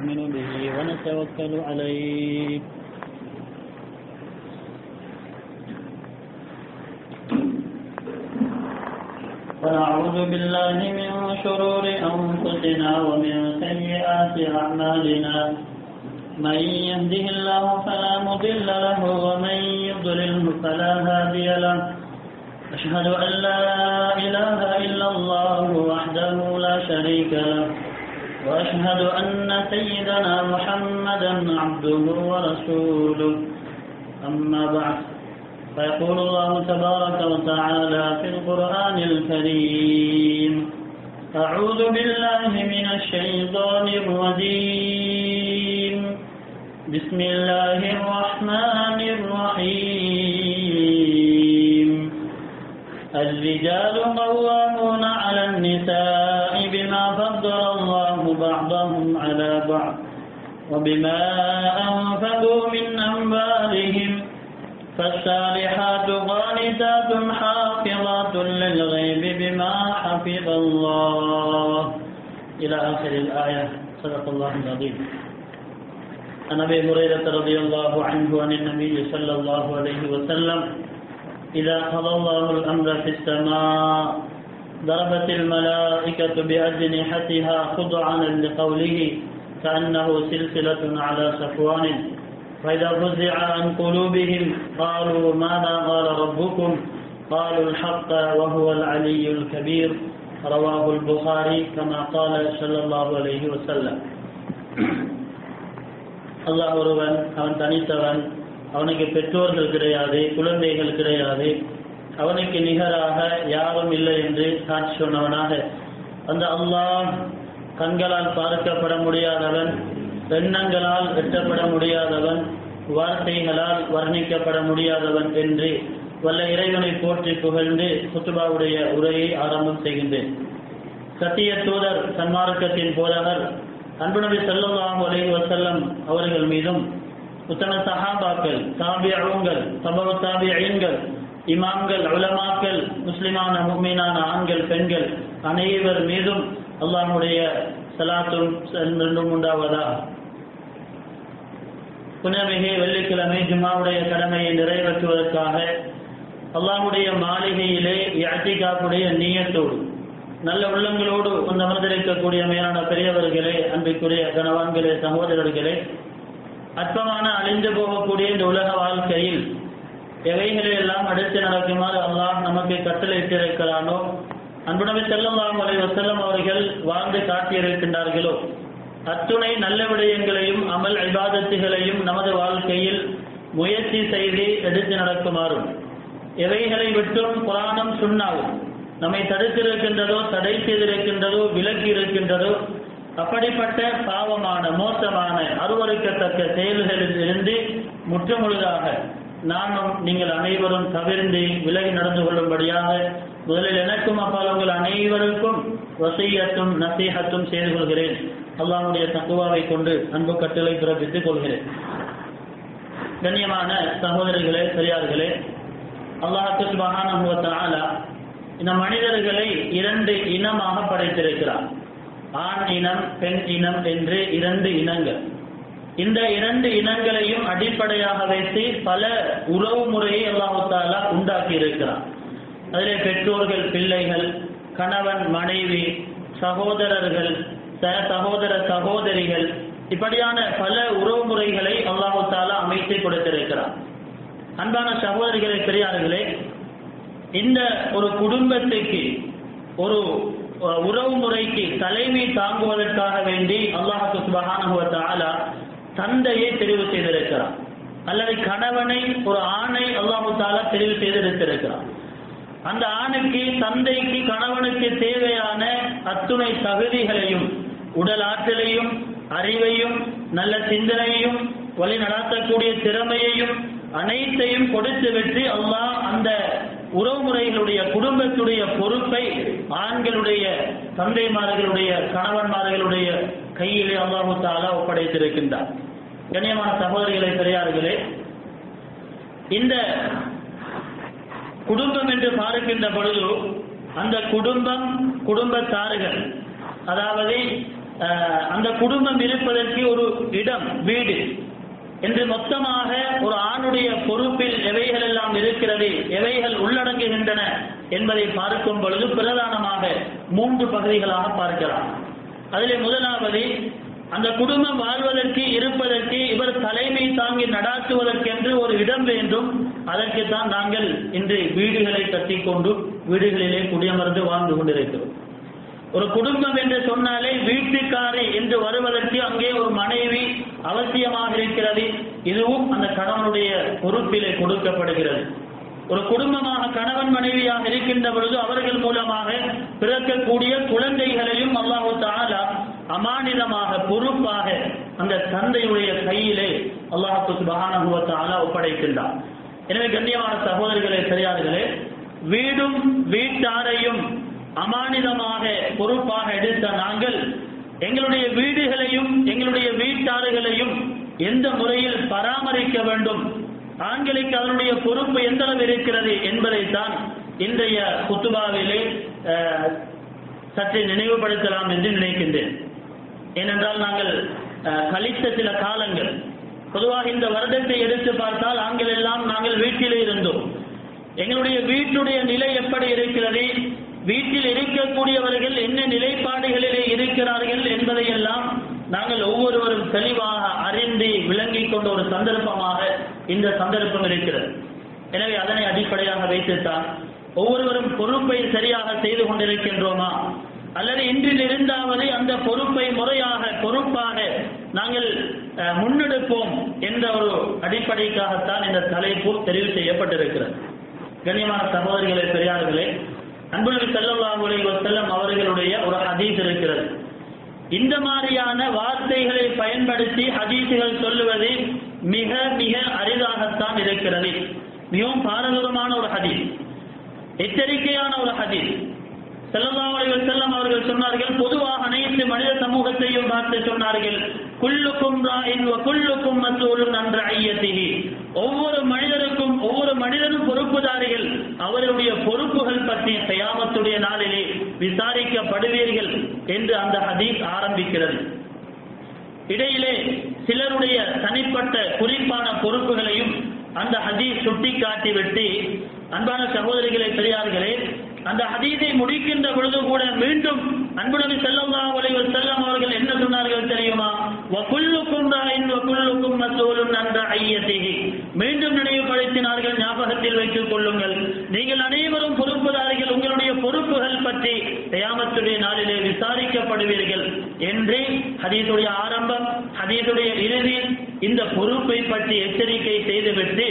ونؤمن به ونتوكل عليه. ونعوذ بالله من شرور أنفسنا ومن سيئات أعمالنا. من يهده الله فلا مضل له ومن يضلله فلا هادي له. أشهد أن لا إله إلا الله وحده لا شريك له. وأشهد أن سيدنا محمدا عبده ورسوله. أما بعد فيقول الله تبارك وتعالى في القرآن الكريم أعوذ بالله من الشيطان الرجيم. بسم الله الرحمن الرحيم. الرجال قوامون على النساء بما فضل الله بعضهم على بعض وبما أنفقوا من أموالهم. فالصالحات قانتات حافظات للغيب بما حفظ الله. إلى آخر الآية. صدق الله العظيم. عن أبي هريرة رضي الله عنه عن النبي صلى الله عليه وسلم إذا قضى الله الأمر في السماء ضربت الملائكة بأجنحتها خضعا لقوله كأنه سلسلة على صفوان. فإذا فزع عن قلوبهم قالوا ماذا قال ربكم؟ قالوا الحق وهو العلي الكبير. رواه البخاري كما قال صلى الله عليه وسلم. الله أربان أمن تنيتوان அவனுக்கு பெற்றோர்கள் கிடையாது குழந்தைகள் கிடையாது. அவனுக்கு நிகராக யாரும் இல்லை என்று சாட்சி சொன்னவனாக. அந்த அல்லாஹ் கண்களால் பார்க்கப்பட முடியாதவன் எண்ணங்களால் வெட்டப்பட முடியாதவன் வார்த்தைகளால் வர்ணிக்கப்பட முடியாதவன் என்று வல்ல இறைவனை போற்றி புகழ்ந்து குத்துபாவுடைய உரையை ஆரம்பம் செய்கின்றேன். சத்திய தூதர் சன்மார்க்கத்தின் போதகர் அன்புநபி செல்லல்லாஹு அலைஹி வசல்லம் அவர்கள் மீதும் உத்தம சஹாபாக்கள் தாபியங்கள் சபவ தாபியங்கள் இமாம்கள் உலமாக்கள் முஸ்லிமான முக்மீனான ஆண்கள் பெண்கள் அனைவர் மீதும் அல்லாஹுடைய சலாத்தும் சென்றும் உண்டாவதா? புனமிகை வெள்ளிக்கிழமை ஜும்மாவுடைய கடமையை நிறைவேற்றுவதற்காக அல்லாஹுடைய மாளிகையிலே யாத்திகாப்புடைய நீயத்தோடு நல்ல உள்ளங்களோடு கொண்டு அமர்ந்திருக்கக்கூடிய மேலான பெரியவர்களே அன்பிற்குரிய கணவான்களே சகோதரர்களே அற்பமான அழிந்து போகக்கூடிய இந்த உலக வாழ்க்கையில் எவைகளை எல்லாம் அடுத்து நடக்குமாறு அல்லாஹ் நமக்கு கட்டளையிட்டிருக்கிறானோ? அன்புணவை செல்லம் அலை வசல்லம் அவர்கள் வாழ்ந்து காட்டியிருக்கின்றார்களோ? அத்துணை நல்ல விடயங்களையும் அமல் விவாதத்துகளையும் நமது வாழ்க்கையில் முயற்சி செய்து எடுத்து நடக்குமாறும் எவைகளை விட்டும் புராணம் சுண்ணாவும் நம்மை தடுத்திருக்கின்றதோ தடை செய்திருக்கின்றதோ விலக்கி இருக்கின்றதோ அப்படிப்பட்ட பாவமான மோசமான அருவறுக்கத்தக்க செயல்களில் இருந்து முற்றுமுழுதாக நானும் நீங்கள் அனைவரும் தவிர்ந்து விலகி நடந்து கொள்ளும்படியாக முதலில் எனக்கும் அப்பால் உங்கள் அனைவருக்கும் வசையத்தும் நசீகத்தும் செய்து கொள்கிறேன். அல்லாவுடைய தக்குவாவை கொண்டு அன்பு கட்டளை பிறப்பித்துக் கொள்கிறேன். கண்ணியமான சகோதரிகளே பெரியார்களே அல்லாஹு மகான இந்த மனிதர்களை இரண்டு இனமாக படைத்திருக்கிறார். ஆண் இனம் பெண் இனம் என்று இரண்டு இனங்கள். இந்த இரண்டு இனங்களையும் அடிப்படையாக வைத்து பல உறவு முறையை அல்லாஹு உண்டாக்கி இருக்கிறார் அதிலே பெற்றோர்கள் பிள்ளைகள் கணவன் மனைவி சகோதரர்கள் சகோதர சகோதரிகள் இப்படியான பல உறவு முறைகளை அல்லாஹு தாலா அமைத்து கொடுத்திருக்கிறார் அன்பான சகோதரிகளை பெரியார்களே இந்த ஒரு குடும்பத்துக்கு ஒரு உறவு முறைக்கு தலைமை தாங்குவதற்காக வேண்டி அல்லாஹு சுபகான தந்தையை தெரிவு செய்திருக்கிறார் அல்லது கணவனை ஒரு ஆணை அல்லாஹு தாலா தெரிவு செய்திருக்கிறார் அந்த ஆணுக்கு தந்தைக்கு கணவனுக்கு தேவையான அத்துணை தகுதிகளையும் உடல் ஆற்றலையும் அறிவையும் நல்ல சிந்தனையும் வழி நடத்தக்கூடிய திறமையையும் அனைத்தையும் கொடுத்து விட்டு அல்லாஹ் அந்த உறவுமுறைகளுடைய குடும்பத்துடைய பொறுப்பை ஆண்களுடைய தந்தைமார்களுடைய கணவன்மார்களுடைய கையிலே அல்லாஹு தாலா ஒப்படைத்திருக்கின்றார். கண்ணியமான சகோதரிகளை பெரியார்களே இந்த குடும்பம் என்று பார்க்கின்ற பொழுது அந்த குடும்பம் குடும்பத்தார்கள் அதாவது அந்த குடும்பம் இருப்பதற்கு ஒரு இடம் வீடு என்று மொத்தமாக ஒரு ஆணுடைய பொறுப்பில் எவைகள் எல்லாம் இருக்கிறது எவைகள் உள்ளடங்குகின்றன என்பதை பார்க்கும் பொழுது பிரதானமாக மூன்று பகுதிகளாக பார்க்கலாம். அதிலே முதலாவது அந்த குடும்பம் வாழ்வதற்கு இருப்பதற்கு இவர் தலைமை தாங்கி நடாத்துவதற்கென்று ஒரு இடம் வேண்டும். அதற்கு தான் நாங்கள் இன்று வீடுகளை கட்டிக்கொண்டு வீடுகளிலே குடியமர்ந்து வாழ்ந்து கொண்டிருக்கிறோம். ஒரு குடும்பம் என்று சொன்னாலே வீட்டுக்காரி என்று வருவதற்கு அங்கே ஒரு மனைவி அவசியமாக இருக்கிறது. இதுவும் அந்த கணவனுடைய பொறுப்பிலே கொடுக்கப்படுகிறது. ஒரு குடும்பமாக கணவன் மனைவியாக இருக்கின்ற பொழுது அவர்கள் மூலமாக பிறக்கக்கூடிய குழந்தைகளையும் அல்லாஹு தாலா அமானிதமாக பொறுப்பாக அந்த தந்தையுடைய கையிலே அல்லாஹு சுபஹானஹு ஒப்படைக்கின்றார். எனவே கண்ணியமான சகோதரிகளே பெரியார்களே வீடும் வீட்டாரையும் அமானிதமாக பொறுப்பாக எடுத்த நாங்கள் எங்களுடைய வீடுகளையும் எங்களுடைய வீட்டாறுகளையும் எந்த முறையில் பராமரிக்க வேண்டும்? ஆண்களுக்கு அதனுடைய பொறுப்பு எந்த அளவு இருக்கிறது என்பதைத்தான் இன்றைய குத்துபாவிலே அஹ், சற்று நினைவுபடுத்தலாம் என்று நினைக்கின்றேன். ஏனென்றால் நாங்கள் அஹ், கழித்த சில காலங்கள். பொதுவாக இந்த வருடத்தை எடுத்து பார்த்தால் ஆண்கள் எல்லாம் நாங்கள் வீட்டிலே இருந்தோம். எங்களுடைய வீட்டுடைய நிலை எப்படி இருக்கிறது? வீட்டில் இருக்கக்கூடியவர்கள் என்ன நிலைப்பாடுகளிலே இருக்கிறார்கள் என்பதையெல்லாம் நாங்கள் ஒவ்வொருவரும் தெளிவாக அறிந்து விளங்கிக் கொண்ட ஒரு சந்தர்ப்பமாக இந்த சந்தர்ப்பம் இருக்கிறது. எனவே அதனை அடிப்படையாக வைத்துத்தான் ஒவ்வொருவரும் பொறுப்பை சரியாக செய்து கொண்டிருக்கின்றோமா? அல்லது இன்றிலிருந்தாவது அந்த பொறுப்பை முறையாக பொறுப்பாக நாங்கள் அஹ், முன்னெடுப்போம் என்ற ஒரு அடிப்படைக்காகத்தான் இந்த தலைப்பு தெரிவு செய்யப்பட்டிருக்கிறது. கண்ணியமான சகோதரிகளை பெரியார்களே அன்புநபி ஸல்லல்லாஹு அலைஹி வஸல்லம் அவர்களுடைய ஒரு ஹதீஸ் இருக்கிறது. இந்த மாதிரியான வார்த்தைகளை பயன்படுத்தி ஹதீஸுகள் சொல்லுவது மிக மிக அரிதாகத்தான் இருக்கிறது. மிகவும் பாரதூரமான ஒரு ஹதீஸ். எச்சரிக்கையான ஒரு ஹதீஸ். ஸல்லல்லாஹு அலைஹி வஸல்லம் அவர்கள் சொன்னார்கள் பொதுவாக அனைத்து மனித சமூகத்தையும் பார்த்து சொன்னார்கள் குல்லுக்கும் குல்லுக்கும் மசூலும் அன் ஐயத்திகி. ஒவ்வொரு மனிதருக்கும் ஒவ்வொரு மனிதனும் பொறுப்புதாரிகள். அவருடைய பொறுப்புகள் பற்றி செய்யாமத்துடைய நாளிலே விசாரிக்கப்படுவீர்கள் என்று அந்த ஹதீஸ் ஆரம்பிக்கிறது. இடையிலே சிலருடைய தனிப்பட்ட குறிப்பான பொறுப்புகளையும் அந்த ஹதீஸ் சுட்டி காட்டிவிட்டு அன்பான சகோதரிகளை பெரியார்களே அந்த ஹதீஸை முடிக்கின்ற பொழுது கூட மீண்டும் அன்புநபி நபி ஒளிவர் செல்லம் அவர்கள் என்ன சொன்னார்கள் தெரியுமா? வகுல்லுக்கும் ராயின் வகுல்லுக்கும் மசூலும் அன் ஐயத்தேகி மீண்டும் நினைவுபடுத்தினார்கள் ஞாபகத்தில் வைத்துக் கொள்ளுங்கள். நீங்கள் அனைவரும் பொறுப்புதாரிகள் உங்களுடைய பொறுப்புகள் பற்றி தயாமத்துடைய நாளிலே விசாரிக்கப்படுவீர்கள். என்று ஹதீஸுடைய ஆரம்பம் ஹதீஸுடைய இறுதி இந்த பொறுப்பை பற்றி எச்சரிக்கை செய்துவிட்டு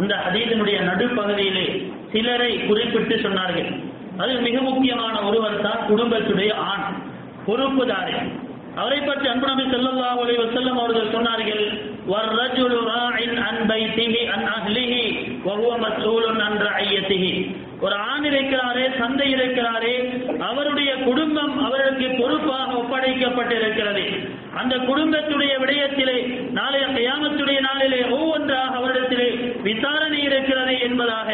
அந்த ஹதீதனுடைய நடுப்பகுதியிலே சிலரை குறிப்பிட்டு சொன்னார்கள். அதில் மிக முக்கியமான ஒருவர் தான் குடும்பத்துடைய ஆண். பொறுப்புதாரி அவரை பற்றி அன்பு நபி செல்லல்லா அலைஹி வஸல்லம் அவர்கள் சொன்னார்கள் வர்ரஜுலு ராஇன் அன் பைத்திஹி அன் அஹ்லிஹி மஸ்ஊலுன் அன் ரஅய்யத்திஹி. ஒரு ஆண் இருக்கிறாரே தந்தை இருக்கிறாரே அவருடைய குடும்பம் அவருக்கு பொறுப்பாக ஒப்படைக்கப்பட்டிருக்கிறது. அந்த குடும்பத்துடைய விடயத்திலே நாளைய கயாமத்துடைய நாளிலே ஒவ்வொன்றாக அவரிடத்திலே விசாரணை இருக்கிறது என்பதாக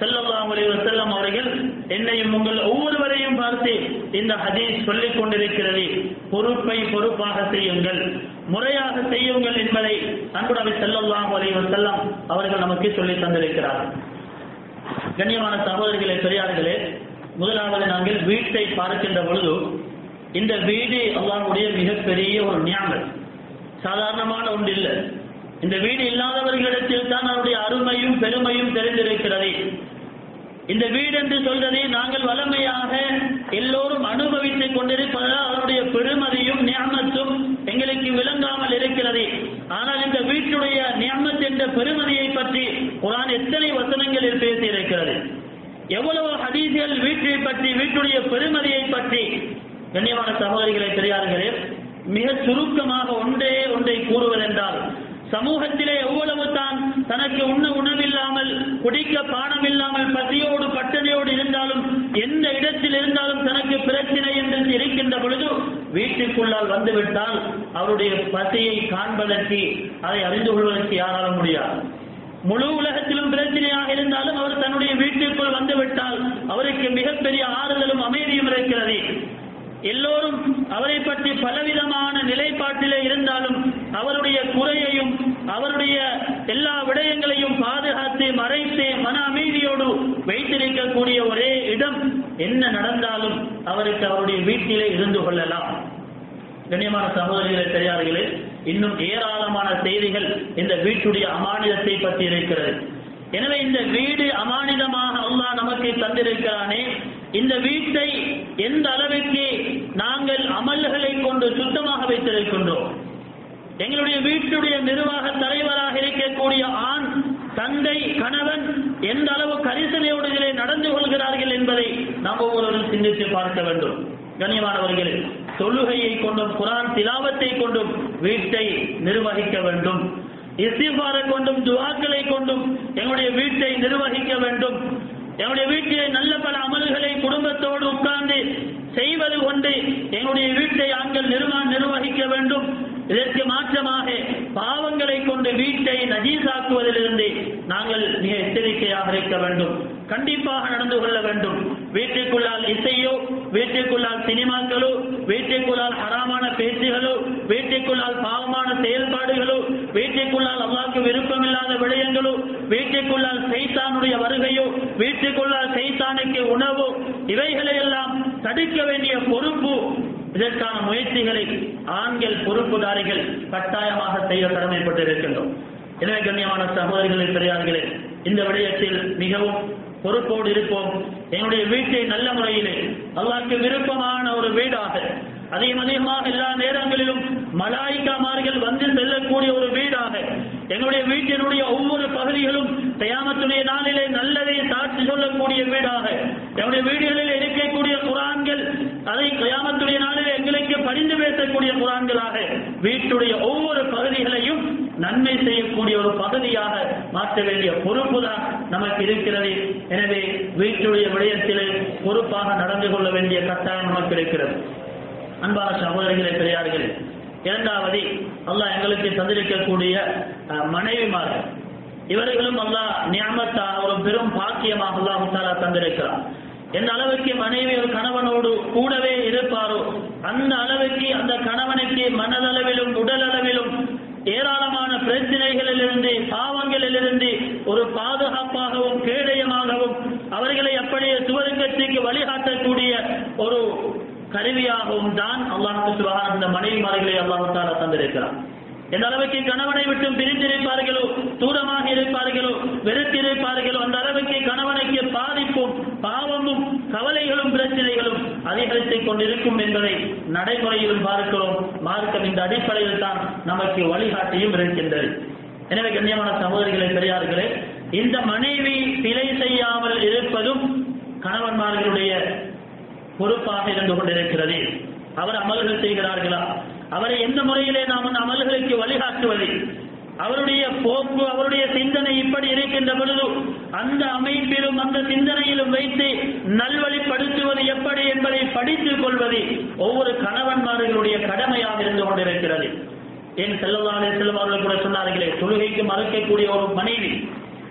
ஸல்லல்லாஹு அலைஹி வஸல்லம் அவர்கள் என்னையும் உங்கள் ஒவ்வொருவரையும் பார்த்து இந்த ஹதீஸ் சொல்லிக் கொண்டிருக்கிறது. பொறுப்பை பொறுப்பாக செய்யுங்கள். முறையாக செய்யுங்கள் என்பதை அன்புடவை செல்லலாம் ஸல்லல்லாஹு செல்லம் அவர்கள் நமக்கு சொல்லி தந்திருக்கிறார்கள். கண்ணியமான சகோதரிகளே பெரியார்களே முதலாவது நாங்கள் வீட்டை பார்க்கின்ற பொழுது இந்த வீடு அல்லாவுடைய மிகப்பெரிய ஒரு ஞாபகம் சாதாரணமான ஒன்று இல்லை இந்த வீடு இல்லாதவர்களிடத்தில் தான் அவருடைய அருமையும் பெருமையும் தெரிந்திருக்கிறது. இந்த வீடு என்று சொல்றதை நாங்கள் வளமையாக எல்லோரும் அனுபவித்துக் கொண்டிருப்பதால் அதனுடைய பெருமதியும் நியமத்தும் எங்களுக்கு விளங்காமல் இருக்கிறது. ஆனால் இந்த வீட்டுடைய நியமத் என்ற பெருமதியை பற்றி குரான் எத்தனை வசனங்களில் பேசி இருக்கிறது எவ்வளவு ஹதீசியல் வீட்டை பற்றி வீட்டுடைய பெருமதியை பற்றி? கண்ணியமான சகோதரிகளை பெரியார்களே மிக சுருக்கமாக ஒன்றே ஒன்றை கூறுவதென்றால் சமூகத்திலே எவ்வளவு தான் தனக்கு உண்ண உணவில்லாமல் குடிக்க பானம் இல்லாமல் பசியோடு பட்டணையோடு இருந்தாலும் எந்த இடத்தில் இருந்தாலும் தனக்கு பிரச்சனை என்று இருக்கின்ற பொழுது வீட்டுக்குள்ளால் வந்துவிட்டால் அவருடைய பசியை காண்பதற்கு அதை அறிந்து கொள்வதற்கு யாராலும் முடியாது. முழு உலகத்திலும் பிரச்சனையாக இருந்தாலும் அவர் தன்னுடைய வீட்டிற்குள் வந்துவிட்டால் அவருக்கு மிகப்பெரிய ஆறுதலும் அமைதியும் இருக்கிறது. எல்லோரும் அவரை பற்றி பலவிதமான நிலைப்பாட்டிலே இருந்தாலும் அவருடைய குறையையும் அவருடைய எல்லா விடயங்களையும் பாதுகாத்து மறைத்து மன அமைதியோடு வைத்திருக்கக்கூடிய ஒரே இடம் என்ன நடந்தாலும் அவருக்கு அவருடைய வீட்டிலே இருந்து கொள்ளலாம். கண்ணியமான சகோதரிகளே பெரியார்களே இன்னும் ஏராளமான செய்திகள் இந்த வீட்டுடைய அமானிதத்தை பற்றி இருக்கிறது. எனவே இந்த வீடு அமானிதமாக அல்லாஹ் நமக்கு தந்திருக்கிறானே இந்த வீட்டை எந்த அளவிற்கு நாங்கள் அமல்களை கொண்டு சுத்தமாக வைத்திருக்கின்றோம்? எங்களுடைய வீட்டுடைய நிர்வாக தலைவராக இருக்கக்கூடிய ஆண் தந்தை கணவன் எந்த அளவு கரிசனையோடு நடந்து கொள்கிறார்கள் என்பதை நாம் ஒவ்வொருவரும் சிந்தித்து பார்க்க வேண்டும். கனியமானவர்களே தொழுகையை கொண்டும் குரான் திலாவத்தை கொண்டும் வீட்டை நிர்வகிக்க வேண்டும். இசிபாரை கொண்டும் துவாக்களை கொண்டும் எங்களுடைய வீட்டை நிர்வகிக்க வேண்டும். எங்களுடைய வீட்டிலே நல்ல பல அமல்களை குடும்பத்தோடு உட்கார்ந்து செய்வது கொண்டு எங்களுடைய வீட்டை ஆண்கள் நிர்வாக நிர்வகிக்க வேண்டும். இதற்கு மாற்றமாக பாவங்களை கொண்டு வீட்டை நஜீசாக்குவதிலிருந்து நாங்கள் மிக எச்சரிக்கையாக இருக்க வேண்டும். கண்டிப்பாக நடந்து கொள்ள வேண்டும். வீட்டுக்குள்ளால் இசையோ வீட்டுக்குள்ளால் சினிமாக்களோ வீட்டுக்குள்ளால் ஹராமான பேச்சுகளோ வீட்டுக்குள்ளால் பாவமான செயல்பாடுகளோ வீட்டுக்குள்ளால் அல்லாக்கு விருப்பமில்லாத விடயங்களோ வீட்டுக்குள்ளால் சைத்தானுடைய வருகையோ வீட்டுக்குள்ளால் சைத்தானுக்கு உணவோ இவைகளை எல்லாம் தடுக்க வேண்டிய பொறுப்பு இதற்கான முயற்சிகளை ஆண்கள் பொறுப்புதாரிகள் கட்டாயமாக செய்ய கடமைப்பட்டிருக்கின்றோம். எனவே கண்ணியமான சகோதரிகளை பெரியார்களே இந்த விடயத்தில் மிகவும் பொறுப்போடு இருப்போம். என்னுடைய வீட்டை நல்ல முறையிலே அல்லாக்கு விருப்பமான ஒரு வீடாக அதிகம் அதிகமாக எல்லா நேரங்களிலும் மலாய்க்காமார்கள் வந்து செல்லக்கூடிய ஒரு வீடாக எங்களுடைய வீட்டினுடைய ஒவ்வொரு பகுதிகளும் தயாமத்துடைய நாளிலே நல்லதை சாட்சி சொல்லக்கூடிய வீடாக. எங்களுடைய வீடுகளில் இருக்கக்கூடிய குரான்கள் அதை கயாமத்துடைய நாளில் எங்களுக்கு பரிந்து பேசக்கூடிய குரான்களாக வீட்டுடைய ஒவ்வொரு பகுதிகளையும் நன்மை செய்யக்கூடிய ஒரு பகுதியாக மாற்ற வேண்டிய பொறுப்பு தான் நமக்கு இருக்கிறது. எனவே வீட்டுடைய விடயத்திலே பொறுப்பாக நடந்து கொள்ள வேண்டிய கட்டாயம் நமக்கு இருக்கிறது. அன்பான சகோதரிகளை பெரியார்களே இரண்டாவது அல்லாஹ் எங்களுக்கு தந்திருக்கக்கூடிய அஹ், மனைவிமார்கள். இவர்களும் அல்லாஹ் நியமத்தா ஒரு பெரும் பாக்கியமாக அல்லாஹ் தாலா தந்திருக்கிறார் எந்த அளவுக்கு மனைவி ஒரு கணவனோடு கூடவே இருப்பாரோ அந்த அளவுக்கு அந்த கணவனுக்கு மனதளவிலும் உடல் அளவிலும் ஏராளமான பிரச்சனைகளிலிருந்து பாவங்களிலிருந்து ஒரு பாதுகாப்பாகவும் கேடயமாகவும் அவர்களை அப்படியே சுவருங்கத்திற்கு வழிகாட்டக்கூடிய ஒரு கருவியாகவும் தான் அல்லாஹு சுபஹான் அந்த மனைவிமார்களை அல்லாஹு தாலா தந்திருக்கிறார் எந்த அளவுக்கு கணவனை விட்டு பிரிந்திருப்பார்களோ தூரமாக இருப்பார்களோ வெறுத்திருப்பார்களோ அந்த அளவுக்கு கணவனுக்கு பாதிப்பும் பாவமும் கவலைகளும் பிரச்சனைகளும் அதிகரித்துக் கொண்டிருக்கும் என்பதை நடைமுறையிலும் பார்க்கிறோம். மார்க்கம் இந்த அடிப்படையில் தான் நமக்கு வழிகாட்டியும் இருக்கின்றது. எனவே கண்ணியமான சகோதரிகளை பெரியார்களே இந்த மனைவி பிழை செய்யாமல் இருப்பதும் கணவன்மார்களுடைய பொறுப்பாக இருந்து கொண்டிருக்கிறது. அவர் அமல்கள் செய்கிறார்களா? அவரை எந்த முறையிலே நாம் அமல்களுக்கு வழிகாட்டுவது? அவருடைய போக்கு அவருடைய சிந்தனை இப்படி இருக்கின்ற பொழுது அந்த அமைப்பிலும் அந்த சிந்தனையிலும் வைத்து நல்வழிப்படுத்துவது எப்படி என்பதை படித்துக் கொள்வது ஒவ்வொரு கணவன்மார்களுடைய கடமையாக இருந்து கொண்டிருக்கிறது. ஏன் செல்லவாலே செல்வார்கள் கூட சொன்னார்களே தொழுகைக்கு மறுக்கக்கூடிய ஒரு மனைவி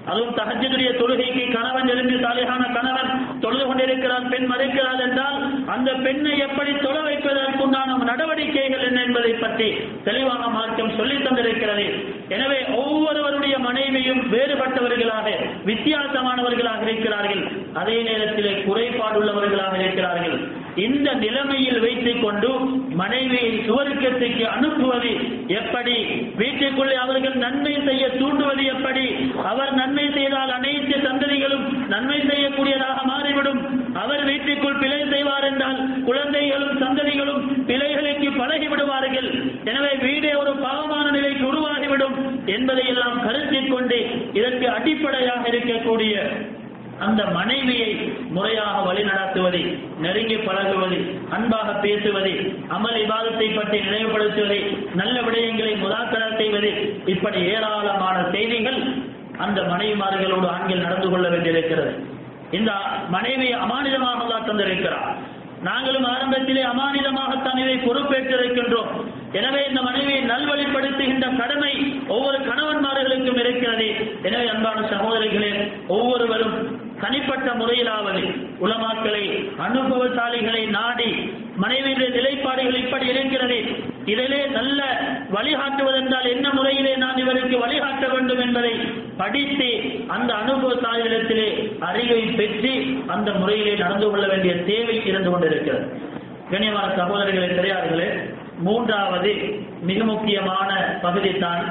அதுவும் தகஜனுடைய தொழுகைக்கு கணவன் எழுந்து சாலையான கணவன் தொழுது கொண்டிருக்கிறான் பெண் மறைக்கிறாள் என்றால் அந்த பெண்ணை எப்படி தொழ வைப்பதற்குண்டான நடவடிக்கைகள் என்ன என்பதை பற்றி தெளிவான மார்க்கம் சொல்லி தந்திருக்கிறது. எனவே ஒவ்வொருவருடைய மனைவியும் வேறுபட்டவர்களாக வித்தியாசமானவர்களாக இருக்கிறார்கள். அதே நேரத்திலே குறைபாடுள்ளவர்களாக இருக்கிறார்கள். இந்த நிலைமையில் வைத்துக் கொண்டு மனைவியை சுவர்க்கத்துக்கு அனுப்புவது எப்படி? வீட்டுக்குள்ளே அவர்கள் நன்மை செய்ய தூண்டுவது எப்படி? அவர் நன்மை செய்தால் அனைத்து சந்ததிகளும் நன்மை செய்யக்கூடியதாக மாறிவிடும். அவர் வீட்டுக்குள் பிழை செய்வார் என்றால் குழந்தைகளும் சந்ததிகளும் பிழைகளுக்கு பழகி விடுவார்கள் எனவே வீடே ஒரு பாவமான நிலைக்கு உருவாகிவிடும் என்பதை எல்லாம் கருத்தில் கொண்டு இதற்கு அடிப்படையாக இருக்கக்கூடிய அந்த மனைவியை முறையாக வழிநடத்துவதை நெருங்கி பழகுவது அன்பாக பேசுவது அமல் விவாதத்தை பற்றி நினைவுபடுத்துவது நல்ல விடயங்களை முதாக்கர செய்வது இப்படி ஏராளமான செய்திகள் அந்த மனைவிமார்களோடு ஆண்கள் நடந்து கொள்ள வேண்டியிருக்கிறது. இந்த மனைவியை அமானிதமாக தான் தந்திருக்கிறார். நாங்களும் ஆரம்பத்திலே அமானிதமாகத்தான் இதை பொறுப்பேற்றிருக்கின்றோம். எனவே இந்த மனைவியை நல்வழிப்படுத்துகின்ற கடமை ஒவ்வொரு கணவன்மார்களுக்கும் இருக்கிறது. எனவே அன்பான சகோதரிகளே ஒவ்வொருவரும் தனிப்பட்ட முறையிலாவது உலமாக்களை அனுபவசாலிகளை நாடி மனைவியுடைய நிலைப்பாடுகள் இப்படி இருக்கிறது இதிலே நல்ல வழிகாட்டுவதென்றால் என்ன முறையிலே நான் இவருக்கு வழிகாட்ட வேண்டும் என்பதை படித்து அந்த அனுபவசாலிகளிடத்திலே அறிவை பெற்று அந்த முறையிலே நடந்து கொள்ள வேண்டிய தேவை இருந்து கொண்டிருக்கிறது. கண்ணியமான சகோதரர்களே பெரியார்களே மூன்றாவது மிக முக்கியமான பகுதி தான்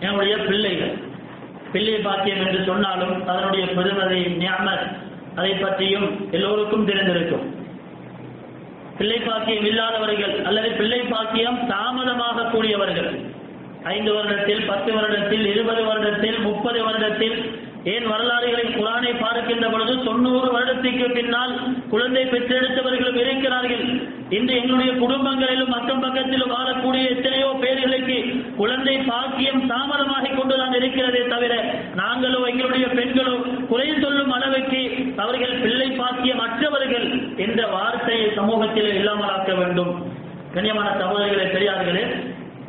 என்னுடைய பிள்ளைகள். பிள்ளை பாக்கியம் என்று சொன்னாலும் அதனுடைய பெருமதி ஞாமத் அதை பற்றியும் எல்லோருக்கும் தெரிந்திருக்கும். பிள்ளை பாக்கியம் இல்லாதவர்கள் அல்லது பிள்ளை பாக்கியம் தாமதமாக கூடியவர்கள். ஐந்து வருடத்தில் பத்து வருடத்தில் இருபது வருடத்தில் முப்பது வருடத்தில் ஏன் வரலாறுகளை குரானை பார்க்கின்ற பொழுது தொண்ணூறு வருடத்துக்கு பின்னால் குழந்தை பெற்றெடுத்தவர்களும் இருக்கிறார்கள். இன்று எங்களுடைய குடும்பங்களிலும் அக்கம் பக்கத்திலும் வாழக்கூடிய எத்தனையோ பேர்களுக்கு குழந்தை பாக்கியம் தாமதமாக இருக்கிறதே தவிர நாங்களோ எங்களுடைய பெண்களோ குறை சொல்லும் அளவுக்கு அவர்கள் பிள்ளை பாக்கிய மற்றவர்கள் என்ற வார்த்தையை சமூகத்தில் இல்லாமலாக்க வேண்டும். கண்ணியமான சகோதரிகளே பெரியார்களே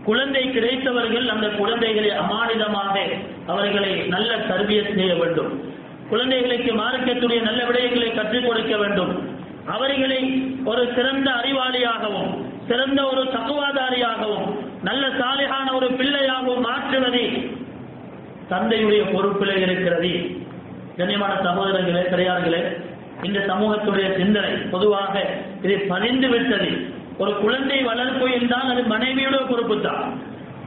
குழந்தை கிடைத்தவர்கள் அந்த குழந்தைகளை அமானிதமாக அவர்களை நல்ல தர்பிய செய்ய வேண்டும். குழந்தைகளுக்கு மார்க்கத்துடைய நல்ல விடயங்களை கற்றுக் கொடுக்க வேண்டும். அவர்களை ஒரு சிறந்த அறிவாளியாகவும் சிறந்த ஒரு தகுவாதாரியாகவும் நல்ல சாலையான ஒரு பிள்ளையாகவும் மாற்றுவதே தந்தையுடைய பொறுப்பிலே இருக்கிறது. கண்ணியமான சகோதரர்களே பெரியார்களே இந்த சமூகத்துடைய சிந்தனை பொதுவாக இது பதிந்து விட்டது ஒரு குழந்தை வளர்ப்பு என்றால் அது மனைவியோட பொறுப்பு தான்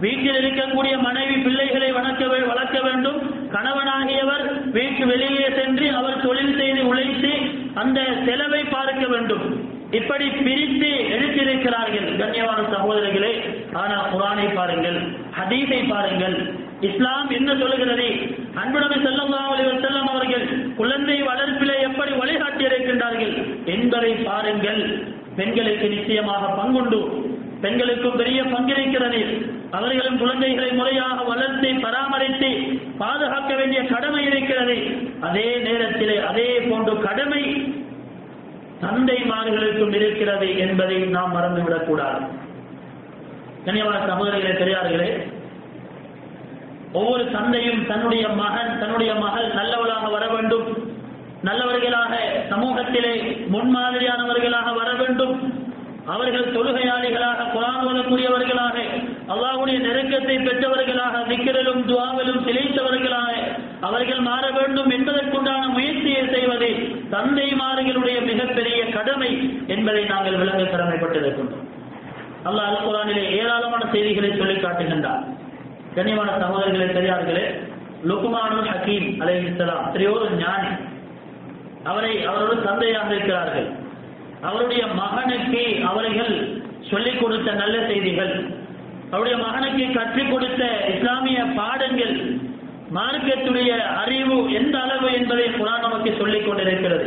வீட்டில் இருக்கக்கூடிய மனைவி பிள்ளைகளை வளர்க்க வளர்க்க வேண்டும். கணவனாகியவர் வீட்டு வெளியே சென்று அவர் தொழில் செய்து உழைத்து அந்த செலவை பார்க்க வேண்டும். இப்படி பிரித்து எடுத்திருக்கிறார்கள் கண்ணியமான சகோதரர்களே. ஆனால் குரானை பாருங்கள் ஹதீஸை பாருங்கள். இஸ்லாம் என்ன சொல்லுகிறது? அன்புடமை செல்லம் அலைஹி அவர்கள் குழந்தை வளர்ப்பிலே எப்படி வழிகாட்டி இருக்கின்றார்கள்? என்பதை பாருங்கள். பெண்களுக்கு நிச்சயமாக பங்குண்டு. பெண்களுக்கும் பெரிய பங்கிருக்கிறது. அவர்களும் குழந்தைகளை முறையாக வளர்த்து பராமரித்து பாதுகாக்க வேண்டிய கடமை இருக்கிறது. அதே நேரத்திலே அதே போன்ற கடமை தந்தைமார்களுக்கும் இருக்கிறது என்பதை நாம் மறந்துவிடக் கூடாது கண்ணியமான சகோதரிகளே பெரியார்களே ஒவ்வொரு தந்தையும் தன்னுடைய மகன் தன்னுடைய மகள் நல்லவளாக வர வேண்டும். நல்லவர்களாக சமூகத்திலே முன்மாதிரியானவர்களாக வர வேண்டும். அவர்கள் தொழுகையாளிகளாக குரான் ஓதக்கூடியவர்களாக அல்லாஹ்வுடைய நெருக்கத்தை பெற்றவர்களாக நிக்கிறலும் துவாவிலும் திளைத்தவர்களாக அவர்கள் மாற வேண்டும் என்பதற்குண்டான முயற்சியை செய்வது தந்தைமார்களுடைய மிகப்பெரிய கடமை என்பதை நாங்கள் விளங்க கடமைப்பட்டிருக்கின்றோம். அல்லாஹ் அல் குரானிலே ஏராளமான செய்திகளை சொல்லி காட்டுகின்றார் கண்ணியமான சகோதரர்களே பெரியார்களே லுக்மானுல் ஹக்கீம் அலைஹிஸ்ஸலாம் பெரியோர் ஞானி. அவரை அவரோட தந்தையாக இருக்கிறார்கள் அவருடைய மகனுக்கு அவர்கள் சொல்லிக் கொடுத்த நல்ல செய்திகள். அவருடைய மகனுக்கு கற்றுக் கொடுத்த இஸ்லாமிய பாடங்கள் மார்க்கத்துடைய அறிவு எந்த அளவு என்பதை குரான் நமக்கு சொல்லிக் கொண்டிருக்கிறது.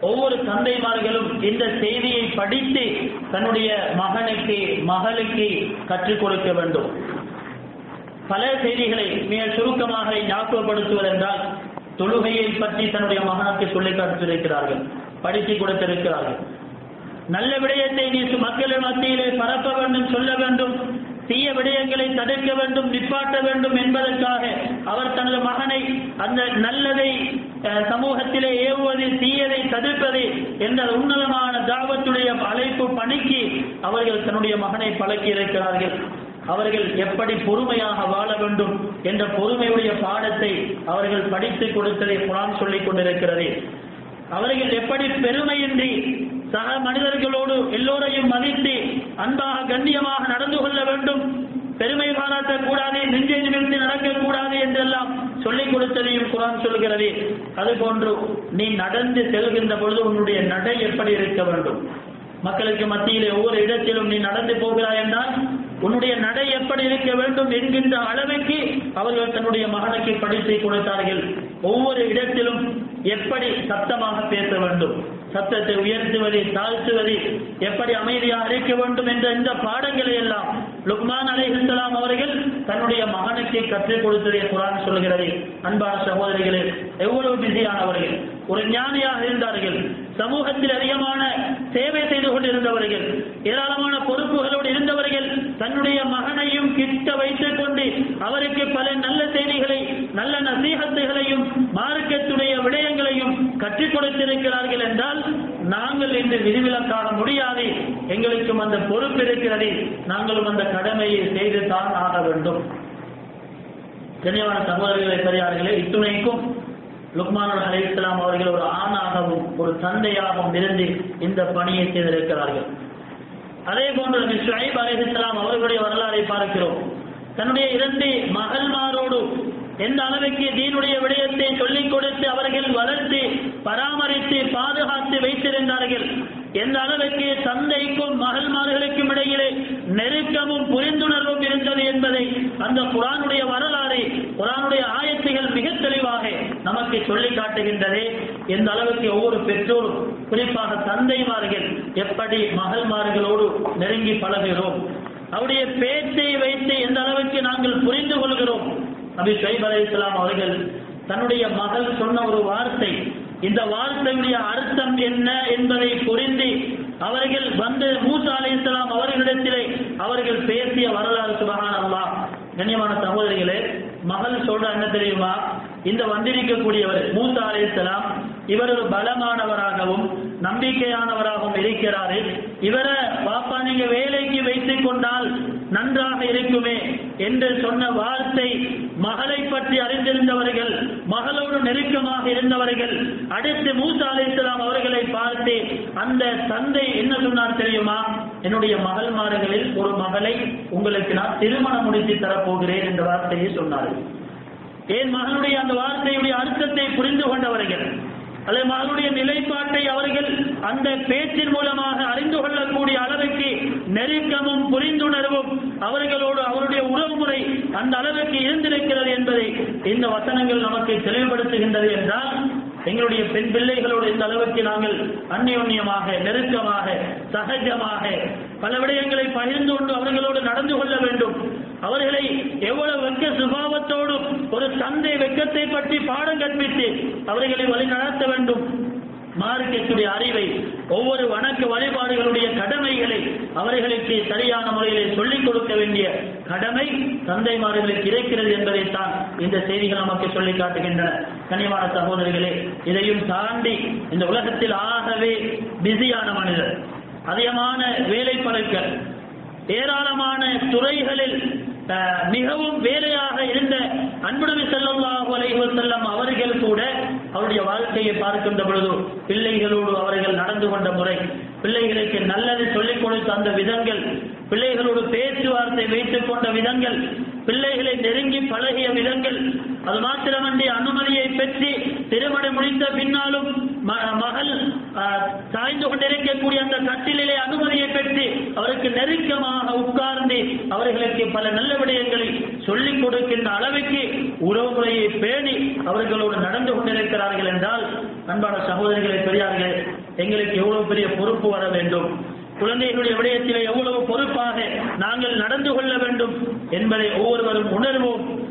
ஒவ்வொரு தந்தைமார்களும் இந்த செய்தியை படித்து தன்னுடைய மகனுக்கு மகளுக்கு கற்றுக் கொடுக்க வேண்டும். பல செய்திகளை மிக சுருக்கமாக ஞாபகப்படுத்துவதென்றால் தொழுகையை பற்றி தன்னுடைய மகனுக்கு சொல்லிக் காட்டியிருக்கிறார்கள் படித்து கொடுத்திருக்கிறார்கள். நல்ல விடயத்தை நீ மக்கள் மத்தியிலே பரப்ப வேண்டும் சொல்ல வேண்டும் தீய விடயங்களை தடுக்க வேண்டும் நிப்பாட்ட வேண்டும் என்பதற்காக அவர் தனது மகனை அந்த நல்லதை அஹ், சமூகத்திலே ஏவுவது தீயதை தடுப்பது என்ற உன்னதமான தாவத்துடைய அழைப்பு பணிக்கு அவர்கள் தன்னுடைய மகனை பழக்கி இருக்கிறார்கள் அவர்கள் எப்படி பொறுமையாக வாழ வேண்டும் என்ற பொறுமையுடைய பாடத்தை அவர்கள் படித்து கொடுத்ததை குரான் சொல்லிக் கொண்டிருக்கிறது. அவர்கள் எப்படி பெருமையின்றி சக மனிதர்களோடு எல்லோரையும் மதித்து அன்பாக கண்ணியமாக நடந்து கொள்ள வேண்டும் பெருமை பாராட்டக் கூடாது நெஞ்சை நிமிர்ந்து நடக்கக்கூடாது என்றெல்லாம் சொல்லிக் கொடுத்ததையும் குரான் சொல்கிறது. அதுபோன்று நீ நடந்து செல்கின்ற பொழுது உன்னுடைய நடை எப்படி இருக்க வேண்டும்? மக்களுக்கு மத்தியிலே ஒவ்வொரு இடத்திலும் நீ நடந்து போகிறாய் என்றால் உன்னுடைய நடை எப்படி இருக்க வேண்டும் என்கின்ற அளவுக்கு அவர்கள் தன்னுடைய மகனுக்கு படித்து கொடுத்தார்கள். ஒவ்வொரு இடத்திலும் எப்படி சத்தமாக பேச வேண்டும்? சத்தத்தை உயர்த்துவது தாழ்த்துவது எப்படி அமைதியாக இருக்க வேண்டும் என்ற இந்த பாடங்களை எல்லாம் லுக்மான் அலைஹிஸ்ஸலாம் அவர்கள் தன்னுடைய மகனுக்கு கற்றுக் கொடுத்ததை குரான் சொல்கிறது. அன்பான சகோதரிகளே எவ்வளவு பிஸியானவர்கள். ஒரு ஞானியாக இருந்தார்கள். சமூகத்தில் அதிகமான சேவை செய்து கொண்டிருந்தவர்கள் ஏராளமான பொறுப்புகளோடு இருந்தவர்கள் தன்னுடைய மகனையும் கிட்ட வைத்துக் கொண்டு அவருக்கு பல நல்ல செய்திகளை நல்ல நசீகத்துகளையும் மார்க்கத்துடைய விடயங்களையும் கற்றுக் கொடுத்திருக்கிறார்கள் என்றால் நாங்கள் இன்று விதிவிலக்காக முடியாது. எங்களுக்கும் அந்த பொறுப்பு இருக்கிறது. நாங்களும் அந்த கடமையை செய்து தான் ஆக வேண்டும். கண்ணியமான சகோதரர்களை பெரியார்களே இத்துணைக்கும் லுக்மான் அலி இஸ்லாம் அவர்கள் ஒரு ஆணாகவும் ஒரு தந்தையாகவும் இருந்து இந்த பணியை செய்திருக்கிறார்கள். அதே போன்று நபி அலி இஸ்லாம் அவர்களுடைய வரலாறை பார்க்கிறோம். தன்னுடைய இரண்டு மகள்மாரோடு எந்த அளவுக்கு தீனுடைய விடயத்தை சொல்லிக் கொடுத்து அவர்கள் வளர்த்து பராமரித்து பாதுகாத்து வைத்திருந்தார்கள் எந்த அளவுக்கு தந்தைக்கும் மகள்மார்களுக்கும் இடையிலே நெருக்கமும் புரிந்துணர்வும் இருந்தது என்பதை அந்த குரானுடைய வரலாறு குரானுடைய ஆயத்துகள் மிக தெளிவாக நமக்கு சொல்லி காட்டுகின்றதே எந்த அளவுக்கு ஒவ்வொரு பெற்றோரும் குறிப்பாக தந்தைமார்கள் எப்படி மகள்மார்களோடு நெருங்கி பழகிறோம் அவருடைய பேச்சை வைத்து எந்த அளவுக்கு நாங்கள் புரிந்து கொள்கிறோம். அபி ஷைப் அலி இஸ்லாம் அவர்கள் தன்னுடைய மகள் சொன்ன ஒரு வார்த்தை இந்த வார்த்தையுடைய அர்த்தம் என்ன என்பதை புரிந்து அவர்கள் வந்து மூசா அலி இஸ்லாம் அவர்களிடத்திலே அவர்கள் பேசிய வரலாறு சுபகான் அல்லா கண்ணியமான சகோதரிகளே மகள் சொல்ற என்ன தெரியுமா? இந்த வந்திருக்கக்கூடியவர் மூசா அலை இஸ்லாம் இவர் ஒரு பலமானவராகவும் நம்பிக்கையானவராகவும் இருக்கிறாரு. இவரை பாப்பா நீங்க வேலைக்கு வைத்துக் கொண்டால் நன்றாக இருக்குமே என்று சொன்ன வார்த்தை மகளை பற்றி அறிந்திருந்தவர்கள் மகளோடு நெருக்கமாக இருந்தவர்கள் அடுத்து மூசா அலிஸ்லாம் அவர்களை பார்த்து அந்த தந்தை என்ன சொன்னார் தெரியுமா? என்னுடைய மகள்மார்களில் ஒரு மகளை உங்களுக்கு நான் திருமணம் முடித்து தரப்போகிறேன் என்ற வார்த்தையை சொன்னார்கள். ஏன் மகனுடைய அந்த வார்த்தையுடைய அர்த்தத்தை புரிந்து கொண்டவர்கள் அல்லது மகனுடைய நிலைப்பாட்டை அவர்கள் அந்த பேச்சின் மூலமாக அறிந்து கொள்ளக்கூடிய அளவுக்கு நெருக்கமும் புரிந்துணர்வும் அவர்களோடு அவருடைய உறவுமுறை அந்த அளவுக்கு இருந்திருக்கிறது என்பதை இந்த வசனங்கள் நமக்கு தெளிவுபடுத்துகின்றது என்றால் எங்களுடைய பெண் பிள்ளைகளோடு இந்த அளவுக்கு நாங்கள் அந்நியோன்யமாக நெருக்கமாக சகஜமாக பல விடயங்களை பகிர்ந்து கொண்டு அவர்களோடு நடந்து கொள்ள வேண்டும். அவர்களை எவ்வளவு வெக்க சுபாவத்தோடும் ஒரு தந்தை வெக்கத்தை பற்றி பாடம் கற்பித்து அவர்களை வழி நடத்த வேண்டும். மார்க்கத்துடைய அறிவை ஒவ்வொரு வணக்க வழிபாடுகளுடைய கடமைகளை அவர்களுக்கு சரியான முறையிலே சொல்லிக் கொடுக்க வேண்டிய கடமை தந்தைமார்களுக்கு இருக்கிறது என்பதைத்தான் இந்த செய்திகள் நமக்கு சொல்லி காட்டுகின்றன. கனிவான சகோதரிகளே இதையும் தாண்டி இந்த உலகத்தில் ஆகவே பிஸியான மனிதர் அதிகமான வேலை பழுக்கள் ஏராளமான துறைகளில் மிகவும் வேலையாக இருந்த அன்புடமை செல்லல்லாஹு செல்லும் அவர்கள் கூட அவருடைய வாழ்க்கையை பார்க்கின்ற பொழுது பிள்ளைகளோடு அவர்கள் நடந்து கொண்ட முறை பிள்ளைகளுக்கு நல்லது சொல்லிக் கொடுத்த அந்த விதங்கள் பிள்ளைகளோடு பேச்சுவார்த்தை வைத்துக் கொண்ட விதங்கள் பிள்ளைகளை நெருங்கி பழகிய விதங்கள் அது மாத்திரமன்றி அனுமதியை பெற்று திருமணம் முடிந்த பின்னாலும் மகள் சாய்ந்து கொண்டிருக்கக்கூடிய அந்த கட்டிலே அனுமதியை பெற்று அவருக்கு நெருக்கமாக உட்கார்ந்து அவர்களுக்கு பல நல்ல விடயங்களை சொல்லிக் கொடுக்கின்ற அளவுக்கு உறவுமுறையை பேணி அவர்களோடு நடந்து கொண்டிருக்கிறார்கள் என்றால் அன்பான சகோதரிகளை பெரியார்கள் எங்களுக்கு எவ்வளவு பெரிய பொறுப்பு வர வேண்டும்? குழந்தைகளுடைய விடயத்திலே எவ்வளவு பொறுப்பாக நாங்கள் நடந்து கொள்ள வேண்டும் என்பதை ஒவ்வொருவரும் உணர்வோம்.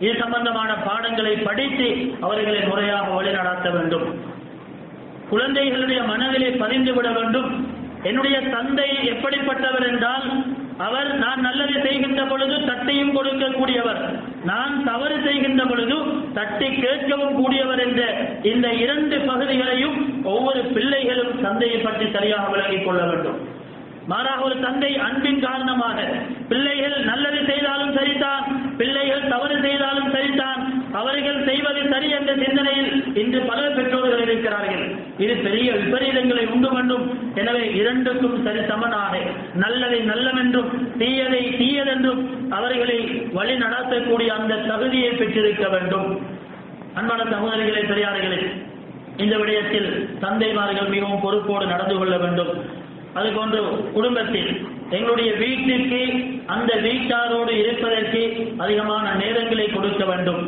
இது சம்பந்தமான பாடங்களை படித்து அவர்களை முறையாக வழிநடத்த வேண்டும். குழந்தைகளுடைய மனதிலே பதிந்துவிட வேண்டும். என்னுடைய தந்தை எப்படிப்பட்டவர் என்றால் அவர் நான் நல்லது செய்கின்ற பொழுது தட்டையும் கொடுக்கக்கூடியவர். நான் தவறு செய்கின்ற பொழுது தட்டி கேட்கவும் கூடியவர் என்ற இந்த இரண்டு பகுதிகளையும் ஒவ்வொரு பிள்ளைகளும் தந்தையை பற்றி சரியாக விளங்கிக் கொள்ள வேண்டும். மாறாக ஒரு தந்தை அன்பின் காரணமாக பிள்ளைகள் நல்லது செய்தாலும் சரிதான் பிள்ளைகள் தவறு செய்தாலும் சரிதான் அவர்கள் செய்வது சரி என்ற சிந்தனையில் இன்று பல பெற்றோர்கள் இருக்கிறார்கள். இது பெரிய விபரீதங்களை உண்டு பண்ணும். எனவே இரண்டுக்கும் சரி சமனாக நல்லதை நல்லமென்றும் தீயதை தீயதென்றும் அவர்களை வழி நடத்தக்கூடிய அந்த தகுதியை பெற்றிருக்க வேண்டும். அன்பான சகோதரிகளே பெரியார்களே இந்த விடயத்தில் தந்தைமார்கள் மிகவும் பொறுப்போடு நடந்து கொள்ள வேண்டும். அது போன்று குடும்பத்தில் எங்களுடைய வீட்டிற்கு அந்த வீட்டாரோடு இருப்பதற்கு அதிகமான நேரங்களை கொடுக்க வேண்டும்.